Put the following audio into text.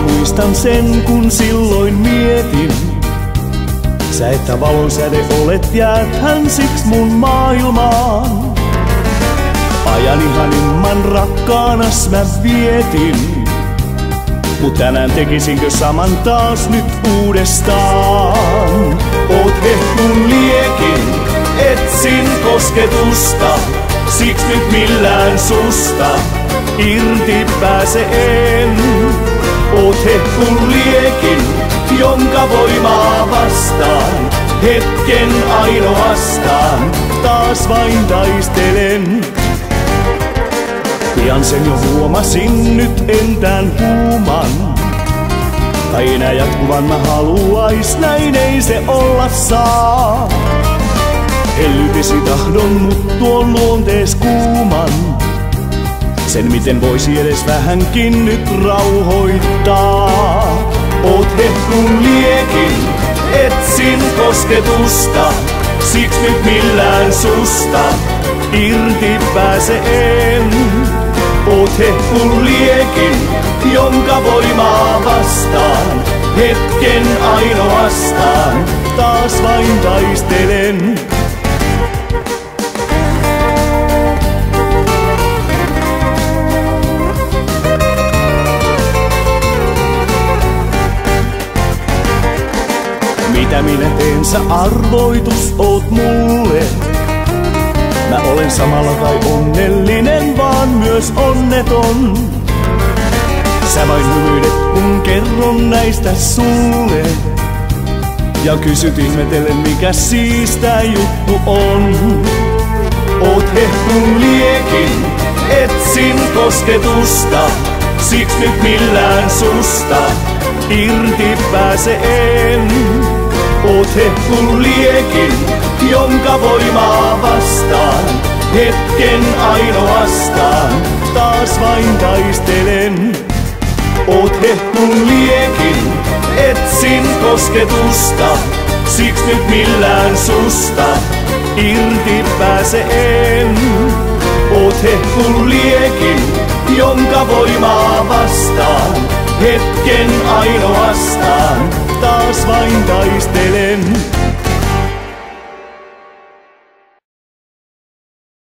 muistan sen kun silloin mietin. Sä että valon säde olet, jäät hän siksi mun maailmaan. Ajan ihanimman rakkaanas mä vietin. Mut tänään tekisinkö saman taas nyt uudestaan? Oot hehtun liekin, etsin kosketusta, siksi nyt millään susta irti pääse en. Oot hehtun liekin, jonka voimaa vastaan, hetken ainoastaan, taas vain taistelen. Pian sen jo huomasin, nyt entään huuman. Tai enää jatkuvan mä haluais, näin ei se olla saa. Hellytesi tahdon, mut tuon luontees kuuman. Sen miten voisi edes vähänkin nyt rauhoittaa. Oot hehtun liekin, etsin kosketusta, siksi nyt millään susta irti pääse en. Oot hehtun liekin, jonka voimaa vastaan, hetken ainoastaan, taas vain taistelen. Mitä minä teen, sä arvoitus oot mulle. Mä olen samalla kai onnellinen, vaan myös onneton. Sä vain hymyilet, kun kerron näistä sulle. Ja kysyt ihmetellen, mikä siistä juttu on. Oot hehtun liekin, etsin kosketusta, siksi nyt millään susta irti pääse en. Oot hehtun liekin, jonka voimaa vastaan, hetken ainoastaan, taas vain taistelen. Oot hehtun liekin, etsin kosketusta, siksi nyt millään susta irti pääse en. Oot hehtun liekin, jonka voimaa vastaan, hetken ainoastaan, taas vain taistelen.